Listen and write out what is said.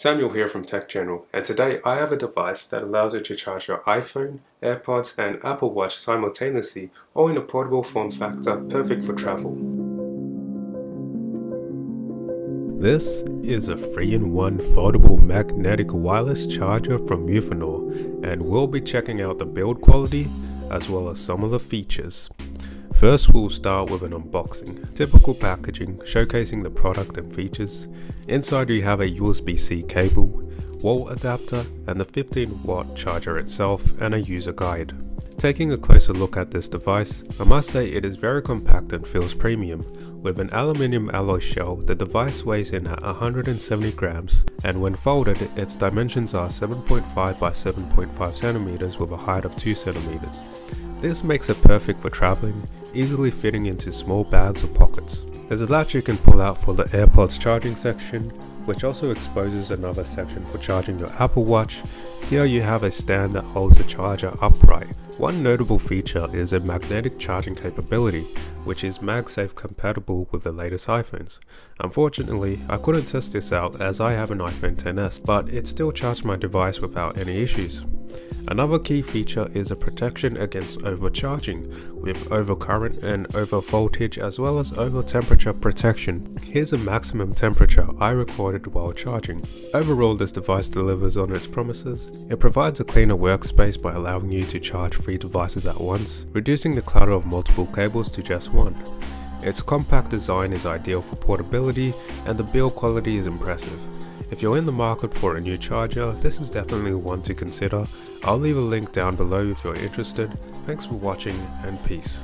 Samuel here from Tech General, and today I have a device that allows you to charge your iPhone, AirPods, and Apple Watch simultaneously, all in a portable form factor perfect for travel. This is a 3-in-1 foldable magnetic wireless charger from Ufanore, and we'll be checking out the build quality as well as some of the features. First we'll start with an unboxing, typical packaging showcasing the product and features. Inside you have a USB-C cable, wall adapter and the 15 watt charger itself and a user guide. Taking a closer look at this device, I must say it is very compact and feels premium. With an aluminium alloy shell, the device weighs in at 170 grams, and when folded, its dimensions are 7.5 by 7.5 centimeters with a height of 2 centimeters. This makes it perfect for traveling, easily fitting into small bags or pockets. There's a latch you can pull out for the AirPods charging section, which also exposes another section for charging your Apple Watch. Here you have a stand that holds the charger upright. One notable feature is a magnetic charging capability, which is MagSafe compatible with the latest iPhones. Unfortunately, I couldn't test this out as I have an iPhone XS, but it still charged my device without any issues. Another key feature is a protection against overcharging with overcurrent and overvoltage as well as over temperature protection. Here's a maximum temperature I recorded while charging. Overall this device delivers on its promises. It provides a cleaner workspace by allowing you to charge three devices at once, reducing the clutter of multiple cables to just one. Its compact design is ideal for portability and the build quality is impressive. If you're in the market for a new charger, this is definitely one to consider. I'll leave a link down below if you're interested. Thanks for watching and peace.